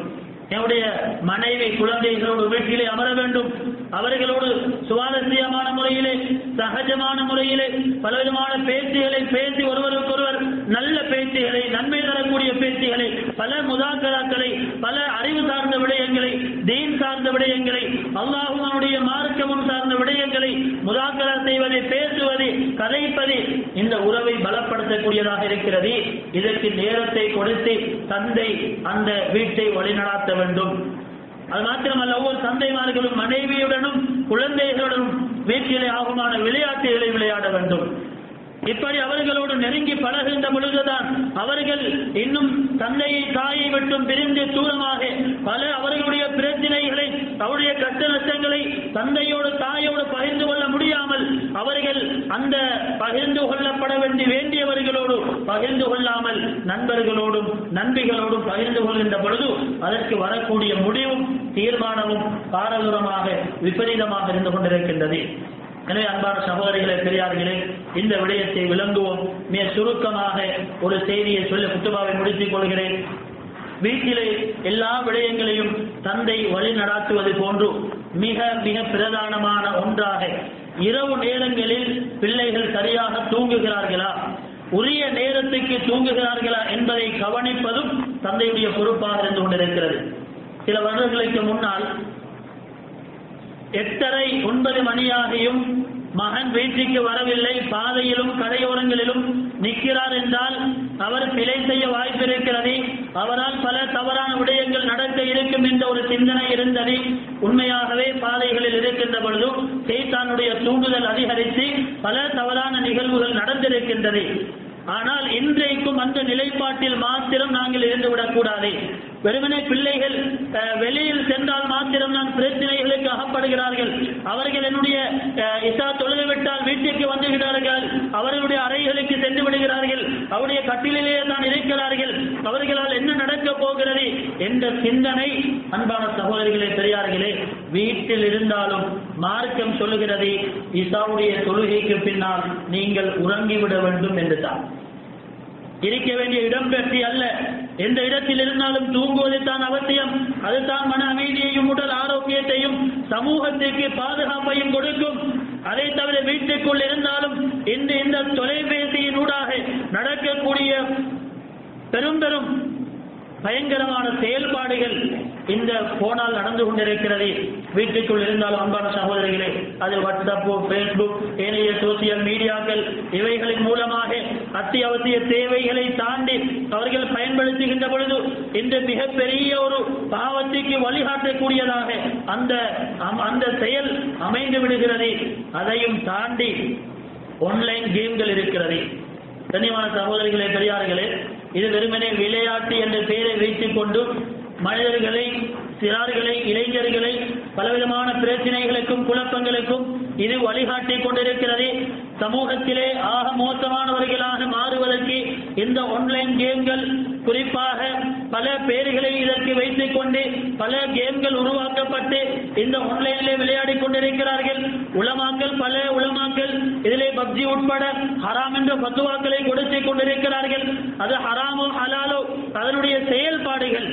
என்னுடைய மனைவி குழந்தைகளோடு வீட்டிலே அமர வேண்டும். அவர்களோடு சுவாரஸ்யமான முறையிலே சகஜமான முறையிலே பலவிதமான பேச்சுகளை பேசி ஒருவருக்கொருவர் நல்ல பேச்சுகளை நன்மை தரக்கூடிய பேச்சுகளை பல முதாக்கராக்களை பல அறிவு சார்ந்த விடயங்களை தீன் சார்ந்த விடயங்களை அல்லாஹும் அவனுடைய மார்க்கமும் சார்ந்த விடயங்களை முதாக்கரா செய்வது பேசுவது கதைப்பது இந்த உறவை பலப்படுத்தக்கூடியதாக இருக்கிறது. இதற்கு நேரத்தை கொடுத்து தந்தை அந்த வீட்டை வழிநடாத்த வேண்டும். அது மாத்திரமல்ல ஒவ்வொரு தந்தைமார்களும் மனைவியுடனும் குழந்தைகளுடனும் வீட்டிலே ஆகுமான விளையாட்டுகளை விளையாட வேண்டும். இப்படி அவர்களோடு நெருங்கி பழகுகின்ற பொழுதுதான் அவர்கள் இன்னும் தந்தையை தாயை விட்டும் பிரிந்து தூரமாக பல அவர்களுடைய பிரச்சனைகளை அவருடைய கஷ்ட நஷ்டங்களை தந்தையோடு தாயோடு பகிர்ந்து கொள்ள முடியாமல் அவர்கள் அந்த பகிர்ந்து கொள்ளப்பட வேண்டி வேண்டியவர்களோடு பகிர்ந்து கொள்ளாமல் நண்பர்களோடும் நண்பிகளோடும் பகிர்ந்து கொள்கின்ற பொழுது அதற்கு வரக்கூடிய முடிவும் தீர்மானமும் பாரதூரமாக விபரீதமாக இருந்து கொண்டிருக்கின்றது. எனவே அன்பான சகோதரிகளே பெரியார்களே இந்த விடயத்தை விளங்குவோம். மிக சுருக்கமாக ஒரு செய்தியை சொல்ல குத்துபாவை முடித்துக் கொள்கிறேன். வீட்டிலே எல்லா விடயங்களையும் தந்தை வழி நடாத்துவது போன்று மிக மிக பிரதானமான ஒன்றாக இரவு நேரங்களில் பிள்ளைகள் சரியாக தூங்குகிறார்களா? உரிய நேரத்துக்கு தூங்குகிறார்களா என்பதை கவனிப்பதும் தந்தையுடைய பொறுப்பாக இருந்து கொண்டிருக்கிறது. சில வருடங்களுக்கு முன்னால் எட்டரை ஒன்பது மணியாகியும் மகன் வீட்டுக்கு வரவில்லை. பாதையிலும் கரையோரங்களிலும் நிற்கிறார் என்றால் அவர் பிழை செய்ய வாய்ப்பு இருக்கிறது. அவரால் பல தவறான விடயங்கள் நடக்க இருக்கும் என்ற ஒரு சிந்தனை இருந்தது. உண்மையாகவே பாதைகளில் இருக்கின்ற பொழுதும் செய்தானுடைய தூண்டுதல் அதிகரித்து பல தவறான நிகழ்வுகள் நடந்திருக்கின்றது. ஆனால் இன்றைக்கும் அந்த நிலைப்பாட்டில் மாத்திரம் நாங்கள் இருந்து விடக்கூடாது. வெறுமனே பிள்ளைகள் வெளியில் சென்றால் மாத்திரம் நான் பிரச்சனைகளுக்கு அகப்படுகிறார்கள். அவர்கள் என்னுடைய இசா தொழுது விட்டால் வீட்டிற்கு வந்து விடுகிறார்கள். அவர்களுடைய அறைகளுக்கு சென்று விடுகிறார்கள். அவருடைய கட்டிலேயே தான் இருக்கிறார்கள். அவர்களால் என்ன நடக்கப் போகிறது என்ற சிந்தனை அன்பான சகோதரிகளே பெரியார்களே வீட்டில் இருந்தாலும் மார்க்கம் சொல்லுகிறது இசாவுடைய தொழுகைக்கு பின்னால் நீங்கள் உறங்கிவிட வேண்டும் என்று தான் இருக்க வேண்டிய இடம் பற்றி அல்ல. எந்த இடத்தில் இருந்தாலும் தூங்குவது தான் அவசியம். அதுதான் மன அமைதியையும் உடல் ஆரோக்கியத்தையும் சமூகத்திற்கு பாதுகாப்பையும் கொடுக்கும். அதை தவிர வீட்டுக்குள் இருந்தாலும் இந்த இந்த தொலைபேசியின் ஊடாக நடக்கக்கூடிய பெரும் பெரும் பயங்கரமான செயல்பாடுகள் இந்த போனால் நடந்து கொண்டிருக்கிறது. வீட்டுக்குள் இருந்தாலும் அன்பான சகோதரிகளே அது வாட்ஸ்அப் பேஸ்புக் ஏனைய சோசியல் மீடியாக்கள் இவைகளின் மூலமாக அத்தியாவசிய தேவைகளை தாண்டி அவர்கள் பயன்படுத்துகின்ற பொழுது இந்த மிகப்பெரிய ஒரு பாவத்திற்கு வழிகாட்டக்கூடியதாக அந்த அம்- அந்த செயல் அமைந்து விடுகிறது. அதையும் தாண்டி ஆன்லைன் கேம்கள் இருக்கிறது. கனிவான சகோதரிகளே பெரியார்களே இது வெறுமனே விளையாட்டு என்ற பெயரை வைத்துக் கொண்டு மனிதர்களை சிறார்களை இளைஞர்களை பலவிதமான பிரச்சனைகளுக்கும் குழப்பங்களுக்கும் இது வழிகாட்டிக் கொண்டிருக்கிறது. சமூகத்திலே ஆக மோசமானவர்களாக மாறுவதற்கு இந்த ஆன்லைன் கேம்கள் குறிப்பாக பல பேர்களை இதற்கு வைத்துக் கொண்டு பல கேம்கள் உருவாக்கப்பட்டு இந்த ஆன்லைனிலே விளையாடிக் கொண்டிருக்கிறார்கள். உலமாக்கள் பல உலமாக்கள் இதிலே பப்ஜி உட்பட ஹராம் என்ற பத்துவாக்களை கொடுத்து கொண்டிருக்கிறார்கள். அது ஹராமோ ஹலாலோ அதனுடைய செயல்பாடுகள்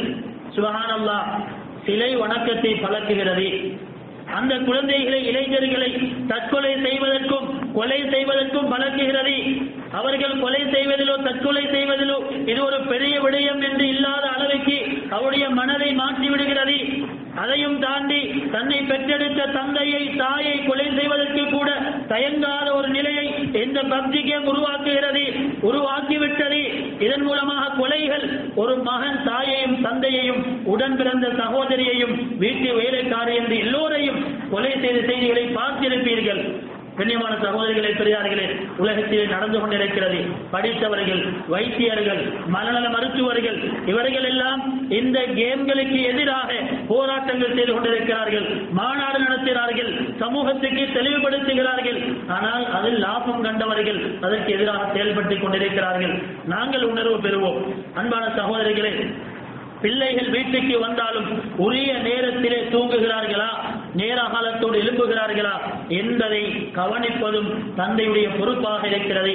சுபஹானல்லாஹ். சிலை வணக்கத்தை பழக்குகிறது அந்த குழந்தைகளை இளைஞர்களை தற்கொலை செய்வதற்கும் கொலை செய்வதற்கும் பழக்குகிறது அவர்கள் கொலை செய்வதிலோ தற்கொலை செய்வதிலோ இது ஒரு பெரிய விடயம் என்று இல்லாத அளவுக்கு அவருடைய மனதை மாற்றி விடுகிறது அதையும் தாண்டி தன்னை பெற்றெடுத்த தந்தையை தாயை கொலை செய்வதற்கு கூட தயங்காத ஒரு நிலையை இந்த பப்ஜி கேம் உருவாக்குகிறது உருவாக்கிவிட்டது. இதன் மூலமாக கொலைகள் ஒரு மகன் தாயையும் தந்தையையும் உடன் பிறந்த சகோதரியையும் வீட்டு வேலைக்காரி என்று எல்லோரையும் கொலை செய்த செய்திகளை பார்த்திருப்பீர்கள். கண்ணியமான சகோதரிகளை பெரியார்களே உலகத்திலே நடந்து கொண்டிருக்கிறது. படித்தவர்கள் வைத்தியர்கள் மனநல மருத்துவர்கள் இவர்கள் எல்லாம் இந்த கேம்களுக்கு எதிராக போராட்டங்கள் செய்து கொண்டிருக்கிறார்கள். மாநாடு நடத்துகிறார்கள் சமூகத்துக்கு தெளிவுபடுத்துகிறார்கள். ஆனால் அதில் லாபம் கண்டவர்கள் அதற்கு எதிராக செயல்பட்டுக் கொண்டிருக்கிறார்கள். நாங்கள் உணர்வு பெறுவோம். அன்பான சகோதரிகளே பிள்ளைகள் வீட்டுக்கு வந்தாலும் உரிய நேரத்திலே தூங்குகிறார்களா? நேர காலத்தோடு எழும்புகிறார்களா என்பதை கவனிப்பதும் தந்தையுடைய பொறுப்பாக இருக்கிறது.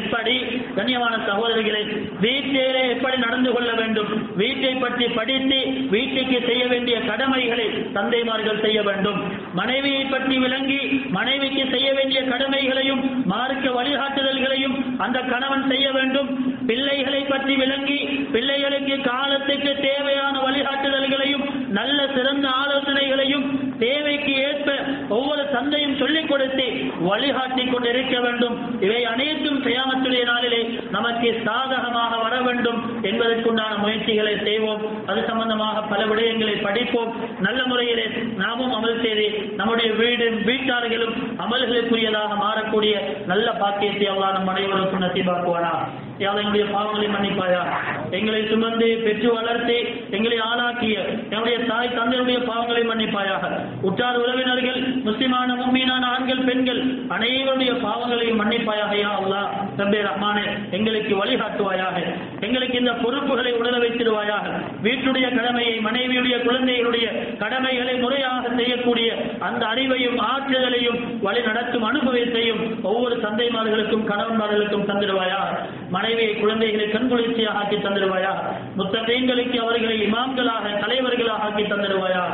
இப்படி கண்ணியமான சகோதரிகளை வீட்டிலே எப்படி நடந்து கொள்ள வேண்டும்? வீட்டை பற்றி படித்து வீட்டுக்கு செய்ய வேண்டிய கடமைகளை தந்தைமார்கள் செய்ய வேண்டும். மனைவியை பற்றி விளங்கி மனைவிக்கு செய்ய வேண்டிய கடமைகளையும் மார்க்க வழிகாட்டுதல்களையும் அந்த கணவன் செய்ய வேண்டும். பிள்ளைகளை பற்றி விளங்கி பிள்ளைகளுக்கு காலத்துக்கு தேவையான வழிகாட்டுதல்களையும் நல்ல சிறந்த ஆலோசனைகளையும் தேவைக்கு ஏற்ப ஒவ்வொரு தந்தையும் சொல்லிக் கொடுத்து வழிகாட்டி கொண்டிருக்க வேண்டும். இவை அனைத்தும் செய்யாமத்துடைய நாளிலே நமக்கு சாதகமாக வர வேண்டும் என்பதற்குண்டான முயற்சிகளை செய்வோம். அது சம்பந்தமாக பல விடயங்களை படிப்போம். நல்ல முறையிலே நாமும் அமல் செய்து நம்முடைய வீடு வீட்டார்களும் அமல்களுக்குரியதாக மாறக்கூடிய நல்ல பாக்கியத்தை அவ்வளோ நம் அனைவருக்கும் நசிபாக்குவானா யாழ் எங்களுடைய பாவங்களை மன்னிப்பாயா? எங்களை சுமந்து பெற்று வளர்த்து எங்களை ஆளாக்கிய என்னுடைய தாய் தந்தையுடைய பாவங்களை மன்னிப்பாயாக. உற்றார் உறவினர்கள் முஸ்லிமான மும்மீனான ஆண்கள் பெண்கள் அனைவருடைய பாவங்களையும் மன்னிப்பாயாக யா தம்பே ரப்பே ரஹ்மானே எங்களுக்கு வழிகாட்டுவாயாக. எங்களுக்கு இந்த பொறுப்புகளை உணர வைத்திடுவாயாக. வீட்டுடைய கடமையை மனைவியுடைய குழந்தைகளுடைய கடமைகளை முறையாக செய்யக்கூடிய அந்த அறிவையும் ஆற்றுதலையும் வழி நடத்தும் அனுபவத்தையும் ஒவ்வொரு தந்தைமார்களுக்கும் கணவன்மார்களுக்கும் தந்திடுவாயா? மனைவியை குழந்தைகளை கண்குளிர்ச்சியாக ஆக்கி தந்திடுவாயா முத்தகைங்களுக்கு அவர்களை இமாம்களாக தலைவர்களாக ஆக்கி தந்துடுவாயா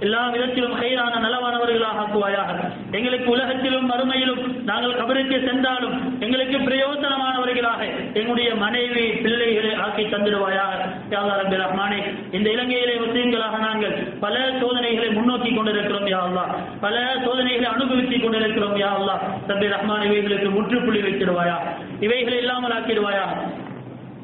எல்லா விதத்திலும் கைரான நலவானவர்களாக ஆக்குவாயாக. எங்களுக்கு உலகத்திலும் மறுமையிலும் நாங்கள் கபருக்கு சென்றாலும் எங்களுக்கு பிரயோஜனமானவர்களாக எங்களுடைய மனைவி பிள்ளைகளை ஆக்கி தந்துடுவாயாக. யாழ்லா ரபி ரஹ்மானே இந்த இலங்கையிலே முஸ்லீம்களாக நாங்கள் பல சோதனைகளை முன்னோக்கி கொண்டிருக்கிறோம் யாழ்லா பல சோதனைகளை அனுபவித்துக் கொண்டிருக்கிறோம் யாழ்லா அல்லாஹ் ரஹ்மான் இவைகளுக்கு முற்றுப்புள்ளி வைத்திடுவாயா. இவைகளை இல்லாமல் ஆக்கிடுவாயா.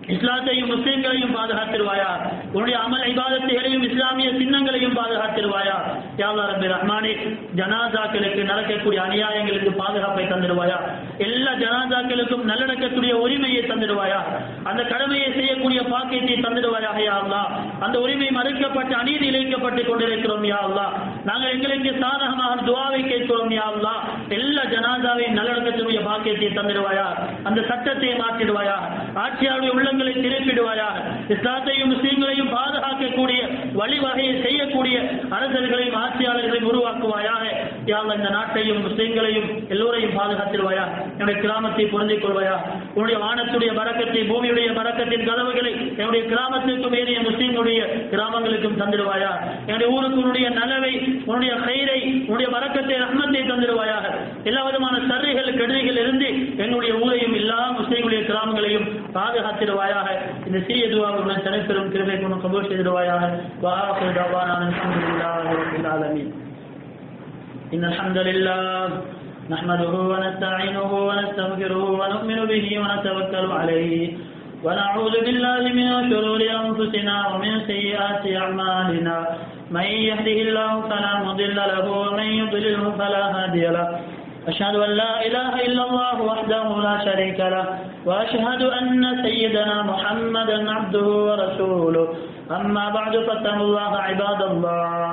இஸ்லாத்தையும் முஸ்லிம்களையும் பாதுகாத்திருவாயா? உன்னுடைய அமல் இபாதத்தைகளையும் இஸ்லாமிய சின்னங்களையும் பாதுகாத்திருவாயா? யாவா ரபி ரஹ்மானே ஜனாதாக்களுக்கு நடக்கக்கூடிய அநியாயங்களுக்கு பாதுகாப்பை தந்துடுவாயா? எல்லா ஜனாதாக்களுக்கும் நல்லடக்கக்கூடிய உரிமையை தந்துடுவாயா? அந்த கடமையை செய்யக்கூடிய பாக்கியத்தை தந்துடுவாயா? யா அல்லா அந்த உரிமை மறுக்கப்பட்டு அநீதி இழைக்கப்பட்டு கொண்டிருக்கிறோம் யா அல்லா. நாங்கள் எங்களுக்கு சாதகமாக துவாவை கேட்கிறோம் யா அல்லா. எல்லா ஜனாதாவின் நல்லடக்கத்துடைய பாக்கியத்தை தந்துடுவாயா? அந்த சட்டத்தை மாற்றிடுவாயா? ஆட்சியாளருடைய உள்ளங்களை திருப்பிடுவாயாக இஸ்லாத்தையும் முஸ்லீம்களையும் பாதுகாக்கக்கூடிய வழிவகையை செய்யக்கூடிய அரசர்களையும் ஆட்சியாளர்களையும் உருவாக்குவாயாக யாழ் இந்த நாட்டையும் முஸ்லீம்களையும் எல்லோரையும் பாதுகாத்திருவாயா? என்னுடைய கிராமத்தை பொருந்திக் கொள்வாயா உன்னுடைய வானத்துடைய பறக்கத்தை பூமியுடைய பறக்கத்தின் கதவுகளை என்னுடைய கிராமத்திற்கும் ஏறிய முஸ்லீம்களுடைய கிராமங்களுக்கும் தந்திருவாயா என்னுடைய ஊருக்கு உன்னுடைய நலவை உன்னுடைய கயிறை உன்னுடைய பறக்கத்தை ரஹ்மத்தை தந்திருவாயாக எல்லா விதமான சர்றைகள் கெடுதிகள் இருந்து எங்களுடைய ஊரையும் எல்லா முஸ்லீம்களுடைய கிராமங்களையும் பாதுகாத்திடுவாயாக. இந்த சிறிய துவாவுடன் தனிப்பெரும் கிருமை கொண்டு கபூர் செய்திடுவாயாக வாஹிர் தவானா அல்ஹம்துலில்லாஹி إن الحمد لله نحمده ونستعينه ونستغفره ونؤمن به ونتوكل عليه ونعوذ بالله من شرور أنفسنا ومن سيئات أعمالنا. من يهده الله فلا مضل له ومن يضلله فلا هادي له. أشهد أن لا إله إلا الله وحده لا شريك له وأشهد أن سيدنا محمدا عبده ورسوله. أما بعد فاتقوا الله عباد الله.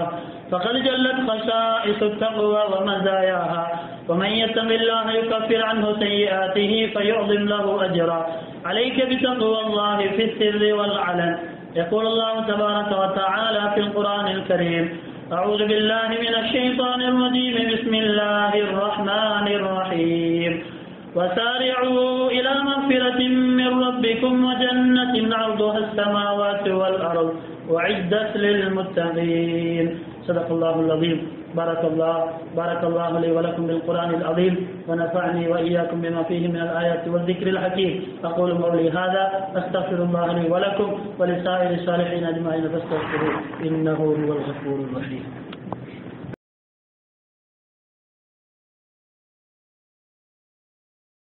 فقد جلت خصائص التقوى ومزاياها. ومن يتق الله يكفر عنه سيئاته فيعظم له أجرا. عليك بتقوى الله في السر والعلن. يقول الله تبارك وتعالى في القرآن الكريم أعوذ بالله من الشيطان الرجيم. بسم الله الرحمن الرحيم. وسارعوا إلى مغفرة من ربكم وجنة عرضها السماوات والأرض. وعدت للمتقين. صدق الله العظيم. بارك الله بارك الله لي ولكم بالقرآن العظيم ونفعني وإياكم بما فيه من الآيات والذكر الحكيم. أقول قولي هذا أستغفر الله لي ولكم ولسائر الصالحين أجمعين فاستغفروه إنه هو الغفور الرحيم.